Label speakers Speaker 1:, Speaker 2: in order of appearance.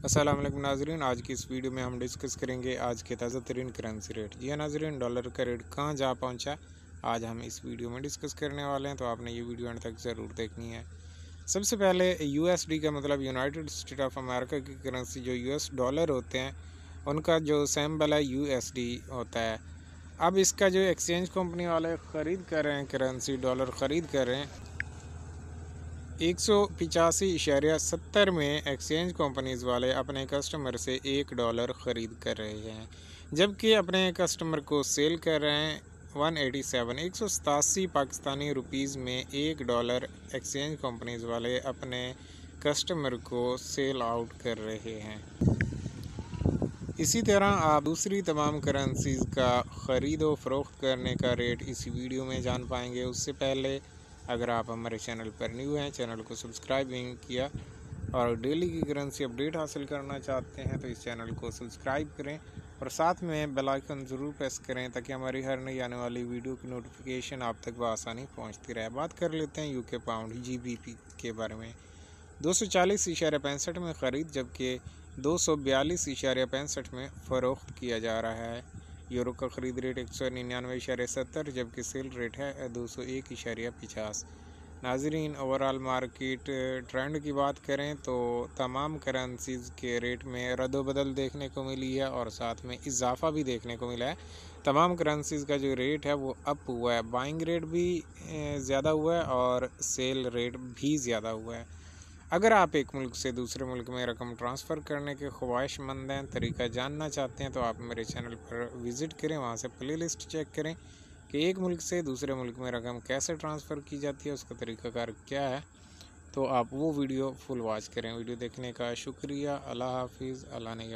Speaker 1: असलम नाजरीन, आज की इस वीडियो में हम डिस्कस करेंगे आज के ताज़ा तरीन करेंसी रेट। जी हाँ नाजरीन, डॉलर का रेट कहाँ जा पहुँचा? आज हम इस वीडियो में डिस्कस करने वाले हैं तो आपने ये वीडियो अंत तक ज़रूर देखनी है। सबसे पहले यूएसडी का मतलब यूनाइटेड स्टेट ऑफ़ अमेरिका की करेंसी जो यूएस डॉलर होते हैं, उनका जो सैम्बल है यूएसडी होता है। अब इसका जो एक्सचेंज कंपनी वाले ख़रीद कर रहे हैं करेंसी डॉलर ख़रीद कर रहे हैं एक सौ पिचासी इशारिया सत्तर में एक्सचेंज कंपनीज़ वाले अपने कस्टमर से एक डॉलर ख़रीद कर रहे हैं, जबकि अपने कस्टमर को सेल कर रहे हैं। वन एटी सेवन एक सौ सतासी पाकिस्तानी रुपीज़ में एक डॉलर एक्सचेंज कंपनीज़ वाले अपने कस्टमर को सेल आउट कर रहे हैं। इसी तरह आप दूसरी तमाम करेंसीज़ का ख़रीद व फ़रोख्त करने का रेट इस वीडियो में जान पाएँगे। उससे पहले अगर आप हमारे चैनल पर न्यू हैं, चैनल को सब्सक्राइब नहीं किया और डेली की करेंसी अपडेट हासिल करना चाहते हैं तो इस चैनल को सब्सक्राइब करें और साथ में बेल आइकन ज़रूर प्रेस करें ताकि हमारी हर नई आने वाली वीडियो की नोटिफिकेशन आप तक बसानी पहुँचती रहे। बात कर लेते हैं यूके पाउंड जीबीपी के बारे में। दो सौ चालीस इशारे पैंसठ में ख़रीद, जबकि दो सौ बयालीस इशारे पैंसठ में फ़रोख्त किया जा रहा है। यूरो का ख़रीद रेट एक सौ निन्यानवे इशारे सत्तर, जबकि सेल रेट है दो सौ एक इशारिया पचास। नाजरीन, ओवरऑल मार्केट ट्रेंड की बात करें तो तमाम करेंसीज़ के रेट में रद्दबदल देखने को मिली है और साथ में इजाफा भी देखने को मिला है। तमाम करेंसीज़ का जो रेट है वो अप हुआ है। बाइंग रेट भी ज़्यादा हुआ है और सेल रेट भी ज़्यादा हुआ है। अगर आप एक मुल्क से दूसरे मुल्क में रकम ट्रांसफ़र करने के ख्वाहिशमंद हैं, तरीका जानना चाहते हैं तो आप मेरे चैनल पर विज़िट करें, वहाँ से प्ले लिस्ट चेक करें कि एक मुल्क से दूसरे मुल्क में रकम कैसे ट्रांसफ़र की जाती है, उसका तरीक़ाकार क्या है। तो आप वो वीडियो फुल वॉच करें। वीडियो देखने का शुक्रिया। अल्लाह हाफिज़। अल्लाह ने